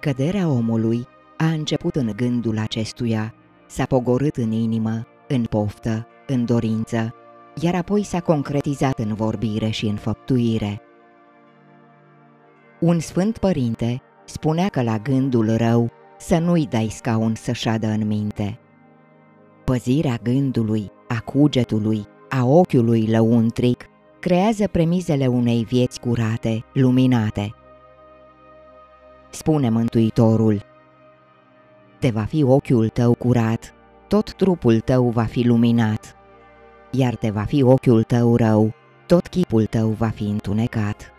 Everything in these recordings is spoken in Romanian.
Căderea omului a început în gândul acestuia, s-a pogorât în inimă, în poftă, în dorință, iar apoi s-a concretizat în vorbire și în făptuire. Un sfânt părinte spunea că la gândul rău să nu-i dai scaun să șadă în minte. Păzirea gândului, a cugetului, a ochiului lăuntric, creează premizele unei vieți curate, luminate. Spune Mântuitorul, te va fi ochiul tău curat, tot trupul tău va fi luminat, iar te va fi ochiul tău rău, tot chipul tău va fi întunecat.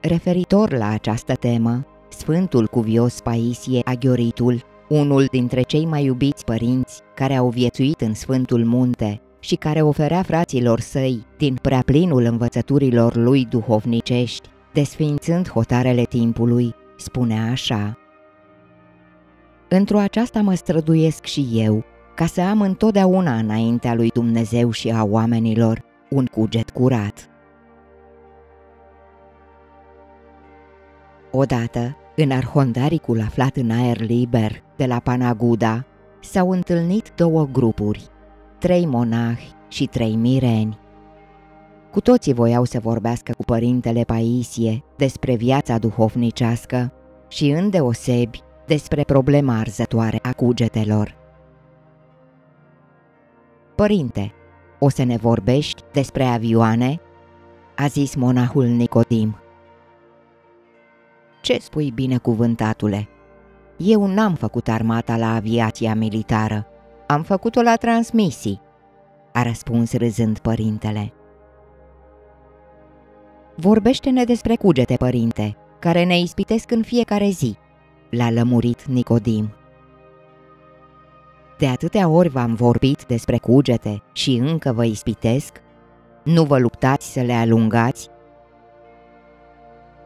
Referitor la această temă, Sfântul Cuvios Paisie Aghioritul, unul dintre cei mai iubiți părinți care au viețuit în Sfântul Munte și care oferea fraților săi din preaplinul învățăturilor lui duhovnicești, desfințând hotarele timpului, spunea așa Într-o aceasta mă străduiesc și eu, ca să am întotdeauna înaintea lui Dumnezeu și a oamenilor un cuget curat. Odată, în arhondaricul aflat în aer liber de la Panaguda, s-au întâlnit două grupuri, trei monahi și trei mireni. Cu toții voiau să vorbească cu părintele Paisie despre viața duhovnicească și îndeosebi despre problema arzătoare a cugetelor. Părinte, o să ne vorbești despre avioane? a zis monahul Nicodim. Ce spui binecuvântatule? Eu n-am făcut armata la aviația militară, am făcut-o la transmisii, a răspuns râzând părintele. Vorbește-ne despre cugete, părinte, care ne ispitesc în fiecare zi, l-a lămurit Nicodim. De atâtea ori v-am vorbit despre cugete și încă vă ispitesc? Nu vă luptați să le alungați?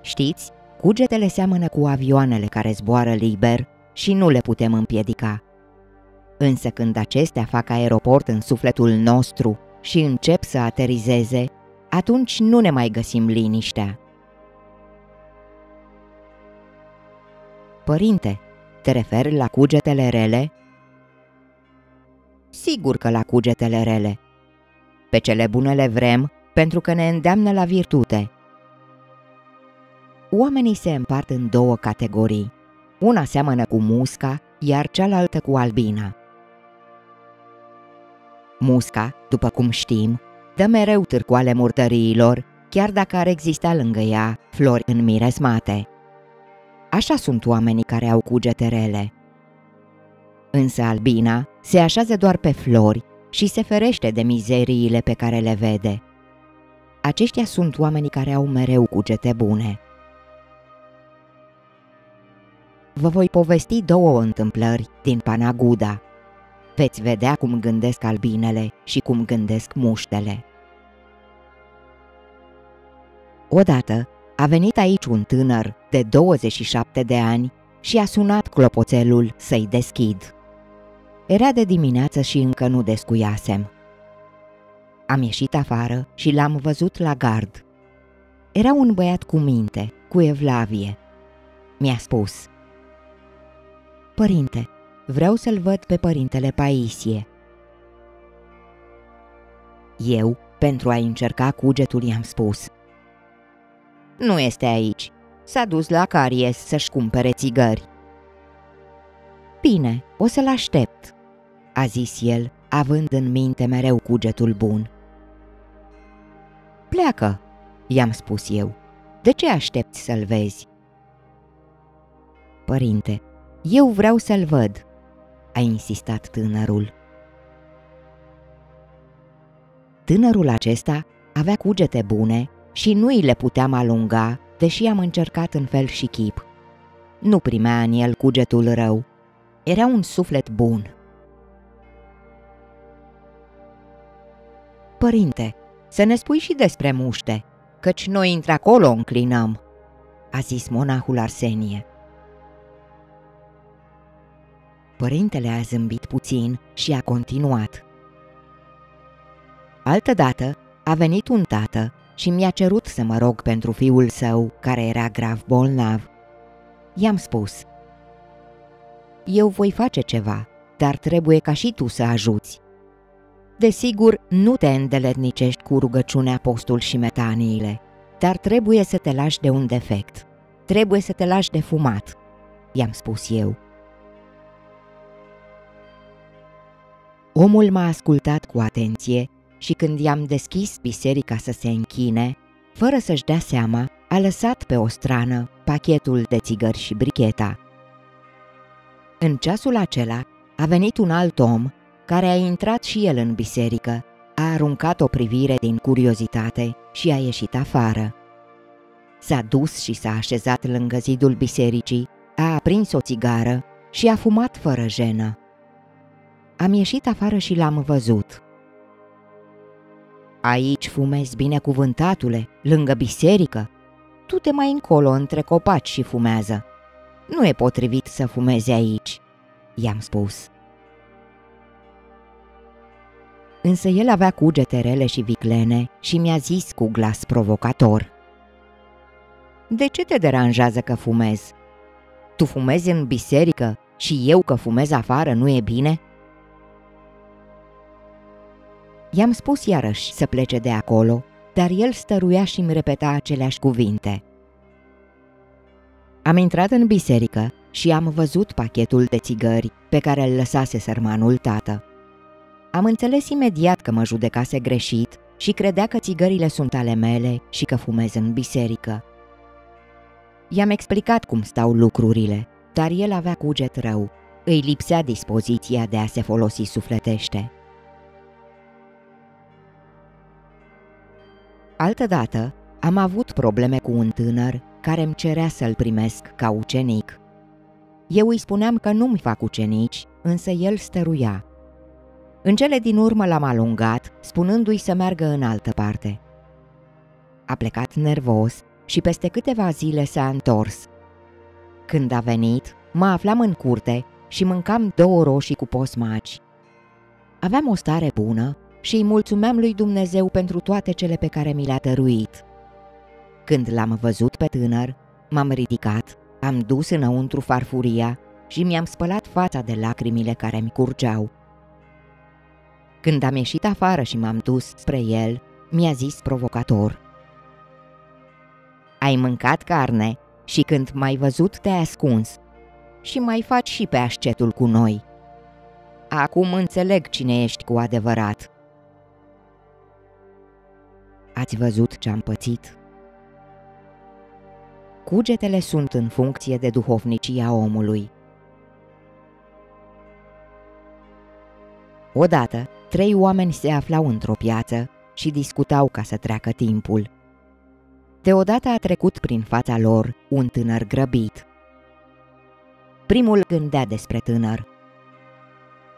Știți, cugetele seamănă cu avioanele care zboară liber și nu le putem împiedica. Însă când acestea fac aeroport în sufletul nostru și încep să aterizeze, atunci nu ne mai găsim liniștea. Părinte, te referi la cugetele rele? Sigur că la cugetele rele. Pe cele bune le vrem pentru că ne îndeamnă la virtute. Oamenii se împart în două categorii. Una seamănă cu musca, iar cealaltă cu albina. Musca, după cum știm, dă mereu târcoale murtăriilor, chiar dacă ar exista lângă ea flori înmiresmate. Așa sunt oamenii care au cugete rele. Însă albina se așează doar pe flori și se ferește de mizeriile pe care le vede. Aceștia sunt oamenii care au mereu cugete bune. Vă voi povesti două întâmplări din Panaguda. Veți vedea cum gândesc albinele și cum gândesc muștele. Odată, a venit aici un tânăr de 27 de ani și a sunat clopoțelul să-i deschid. Era de dimineață și încă nu descuiasem. Am ieșit afară și l-am văzut la gard. Era un băiat cu minte, cu evlavie. Mi-a spus, Părinte, vreau să-l văd pe părintele Paisie. Eu, pentru a încerca cugetul, i-am spus, nu este aici. S-a dus la Caries să-și cumpere țigări. Bine, o să-l aștept, a zis el, având în minte mereu cugetul bun. Pleacă, i-am spus eu. De ce aștepți să-l vezi? Părinte, eu vreau să-l văd, a insistat tânărul. Tânărul acesta avea cugete bune și nu îi le puteam alunga, deși am încercat în fel și chip. Nu primea în el cugetul rău. Era un suflet bun. Părinte, să ne spui și despre muște, căci noi intre acolo înclinăm, a zis monahul Arsenie. Părintele a zâmbit puțin și a continuat. Altădată a venit un tată și mi-a cerut să mă rog pentru fiul său, care era grav bolnav. I-am spus, Eu voi face ceva, dar trebuie ca și tu să ajuți. Desigur, nu te îndeletnicești cu rugăciunea, postul și metaniile, dar trebuie să te lași de un defect. Trebuie să te lași de fumat, i-am spus eu. Omul m-a ascultat cu atenție și când i-am deschis biserica să se închine, fără să-și dea seama, a lăsat pe o strană pachetul de țigări și bricheta. În ceasul acela a venit un alt om care a intrat și el în biserică, a aruncat o privire din curiozitate și a ieșit afară. S-a dus și s-a așezat lângă zidul bisericii, a aprins o țigară și a fumat fără jenă. Am ieșit afară și l-am văzut. Aici fumezi binecuvântatule, lângă biserică. Tu te mai încolo între copaci și fumează. Nu e potrivit să fumezi aici, i-am spus. Însă el avea cugete rele și viclene și mi-a zis cu glas provocator. De ce te deranjează că fumezi? Tu fumezi în biserică și eu că fumez afară nu e bine?" I-am spus iarăși să plece de acolo, dar el stăruia și îmi repeta aceleași cuvinte. Am intrat în biserică și am văzut pachetul de țigări pe care îl lăsase sărmanul tată. Am înțeles imediat că mă judecase greșit și credea că țigările sunt ale mele și că fumez în biserică. I-am explicat cum stau lucrurile, dar el avea cuget rău. Îi lipsea dispoziția de a se folosi sufletește. Altădată am avut probleme cu un tânăr care îmi cerea să-l primesc ca ucenic. Eu îi spuneam că nu-mi fac ucenici, însă el stăruia. În cele din urmă l-am alungat, spunându-i să meargă în altă parte. A plecat nervos și peste câteva zile s-a întors. Când a venit, mă aflam în curte și mâncam două roșii cu posmaci. Aveam o stare bună și îi mulțumeam lui Dumnezeu pentru toate cele pe care mi le-a dăruit. Când l-am văzut pe tânăr, m-am ridicat, am dus înăuntru farfuria și mi-am spălat fața de lacrimile care mi curgeau. Când am ieșit afară și m-am dus spre el, mi-a zis provocator. Ai mâncat carne și când m-ai văzut te-ai ascuns și mai faci și pe ascetul cu noi. Acum înțeleg cine ești cu adevărat. Ați văzut ce am pățit? Cugetele sunt în funcție de duhovnicia omului. Odată, trei oameni se aflau într-o piață și discutau ca să treacă timpul. Deodată a trecut prin fața lor un tânăr grăbit. Primul gândea despre tânăr.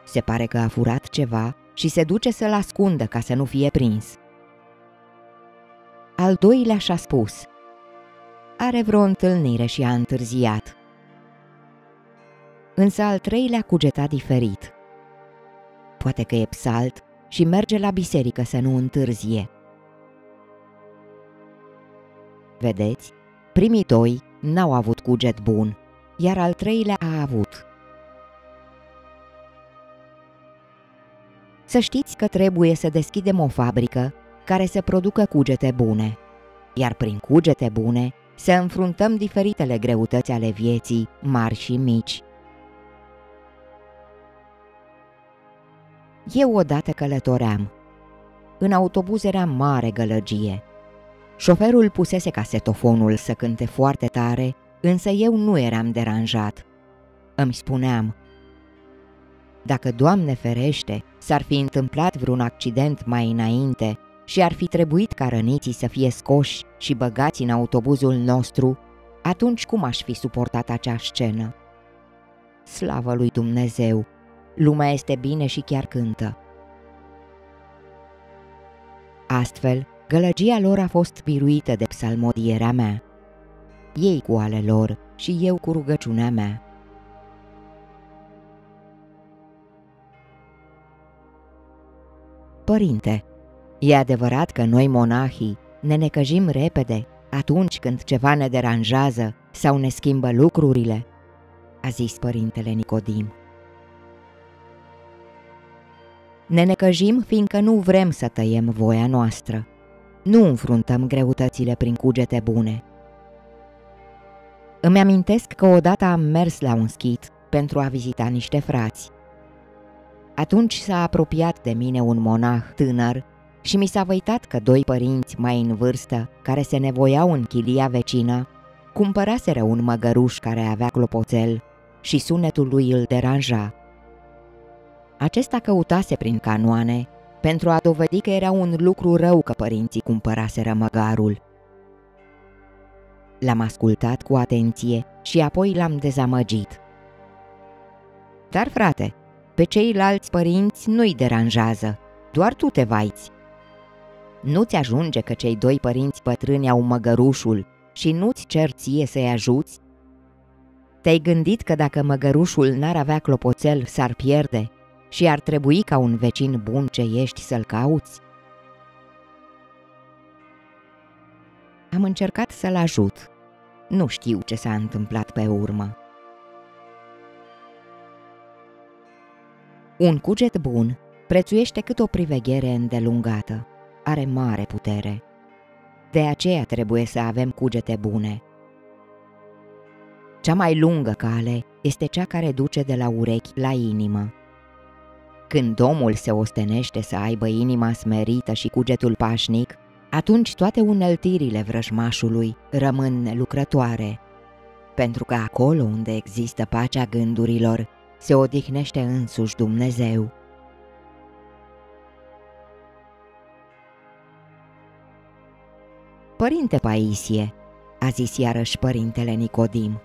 Se pare că a furat ceva și se duce să-l ascundă ca să nu fie prins. Al doilea și-a spus Are vreo întâlnire și a întârziat. Însă al treilea cugeta diferit. Poate că e psalt și merge la biserică să nu întârzie. Vedeți, primii doi n-au avut cuget bun, iar al treilea a avut. Să știți că trebuie să deschidem o fabrică care să producă cugete bune, iar prin cugete bune să înfruntăm diferitele greutăți ale vieții, mari și mici. Eu odată călătoream. În autobuz era mare gălăgie. Șoferul pusese casetofonul să cânte foarte tare, însă eu nu eram deranjat. Îmi spuneam, dacă Doamne ferește, s-ar fi întâmplat vreun accident mai înainte și ar fi trebuit ca răniții să fie scoși și băgați în autobuzul nostru, atunci cum aș fi suportat acea scenă? Slavă lui Dumnezeu! Lumea este bine și chiar cântă. Astfel, gălăgia lor a fost biruită de psalmodierea mea. Ei cu ale lor și eu cu rugăciunea mea. Părinte, E adevărat că noi monahii Ne necăjim repede atunci când ceva ne deranjează sau ne schimbă lucrurile, a zis părintele Nicodim. Ne necăjim fiindcă nu vrem să tăiem voia noastră. Nu înfruntăm greutățile prin cugete bune. Îmi amintesc că odată am mers la un schit pentru a vizita niște frați. Atunci s-a apropiat de mine un monah tânăr și mi s-a văitat că doi părinți mai în vârstă, care se nevoiau în chilia vecină, cumpăraseră un măgăruș care avea clopoțel și sunetul lui îl deranja. Acesta căutase prin canoane pentru a dovedi că era un lucru rău că părinții cumpăraseră măgarul. L-am ascultat cu atenție și apoi l-am dezamăgit. Dar, frate, pe ceilalți părinți nu-i deranjează, doar tu te vaiți. Nu-ți ajunge că cei doi părinți bătrâni au măgărușul și nu-ți cer ție să-i ajuți? Te-ai gândit că dacă măgărușul n-ar avea clopoțel, s-ar pierde și ar trebui ca un vecin bun ce ești să-l cauți? Am încercat să-l ajut. Nu știu ce s-a întâmplat pe urmă. Un cuget bun prețuiește cât o priveghere îndelungată. Are mare putere. De aceea trebuie să avem cugete bune. Cea mai lungă cale este cea care duce de la urechi la inimă. Când omul se ostenește să aibă inima smerită și cugetul pașnic, atunci toate uneltirile vrăjmașului rămân lucrătoare, pentru că acolo unde există pacea gândurilor, se odihnește însuși Dumnezeu. Părinte Paisie, a zis iarăși părintele Nicodim,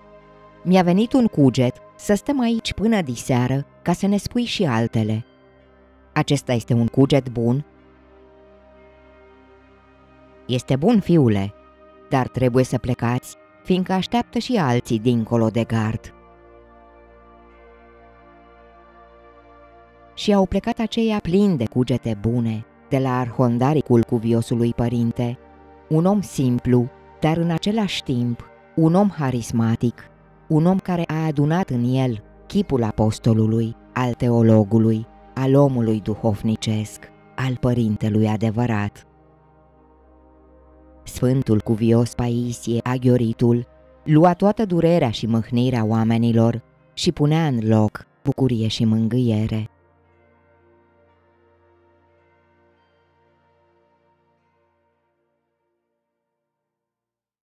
mi-a venit un cuget să stăm aici până diseară ca să ne spui și altele. Acesta este un cuget bun? Este bun, fiule, dar trebuie să plecați, fiindcă așteaptă și alții dincolo de gard. Și au plecat aceia plini de cugete bune, de la arhondaricul cuviosului părinte, un om simplu, dar în același timp un om harismatic, un om care a adunat în el chipul apostolului, al teologului, al omului duhovnicesc, al părintelui adevărat. Sfântul cuvios Paisie, aghioritul, lua toată durerea și mâhnirea oamenilor și punea în loc bucurie și mângâiere.